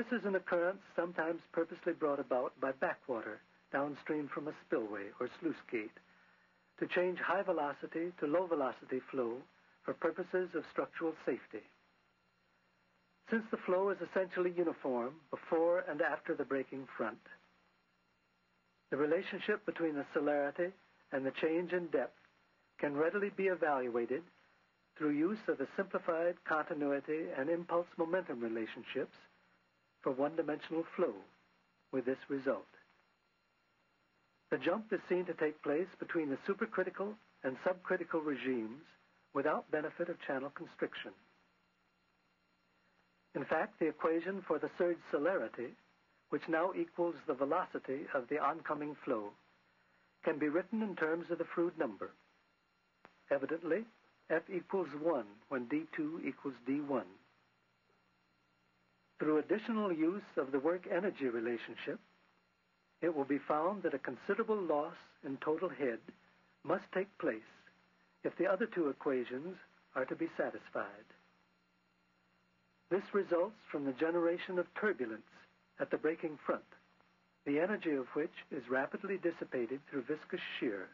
This is an occurrence sometimes purposely brought about by backwater downstream from a spillway or sluice gate to change high velocity to low velocity flow for purposes of structural safety. Since the flow is essentially uniform before and after the breaking front, the relationship between the celerity and the change in depth can readily be evaluated through use of the simplified continuity and impulse momentum relationships for one-dimensional flow with this result. The jump is seen to take place between the supercritical and subcritical regimes without benefit of channel constriction. In fact, the equation for the surge celerity, which now equals the velocity of the oncoming flow, can be written in terms of the Froude number. Evidently, F equals 1 when D2 equals D1. Through additional use of the work-energy relationship, it will be found that a considerable loss in total head must take place if the other two equations are to be satisfied. This results from the generation of turbulence at the breaking front, the energy of which is rapidly dissipated through viscous shear.